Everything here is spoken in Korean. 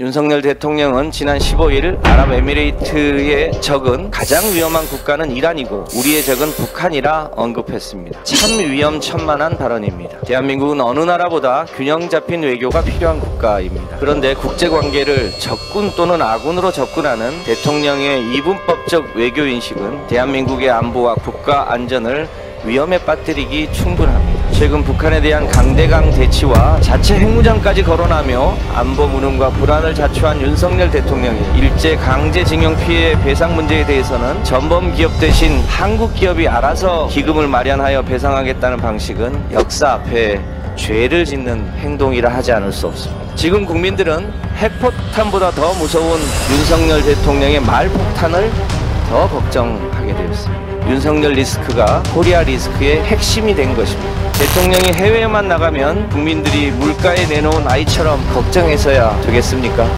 윤석열 대통령은 지난 15일 아랍에미레이트의 적은 가장 위험한 국가는 이란이고 우리의 적은 북한이라 언급했습니다. 참 위험천만한 발언입니다. 대한민국은 어느 나라보다 균형 잡힌 외교가 필요한 국가입니다. 그런데 국제관계를 적군 또는 아군으로 접근하는 대통령의 이분법적 외교 인식은 대한민국의 안보와 국가 안전을 위험에 빠뜨리기 충분합니다. 최근 북한에 대한 강대강 대치와 자체 핵무장까지 거론하며 안보 무능과 불안을 자초한 윤석열 대통령이 일제 강제징용 피해 배상 문제에 대해서는 전범 기업 대신 한국 기업이 알아서 기금을 마련하여 배상하겠다는 방식은 역사 앞에 죄를 짓는 행동이라 하지 않을 수 없습니다. 지금 국민들은 핵폭탄보다 더 무서운 윤석열 대통령의 말폭탄을 더 걱정하게 되었습니다. 윤석열 리스크가 코리아 리스크의 핵심이 된 것입니다. 대통령이 해외에만 나가면 국민들이 물가에 내놓은 아이처럼 걱정해서야 되겠습니까?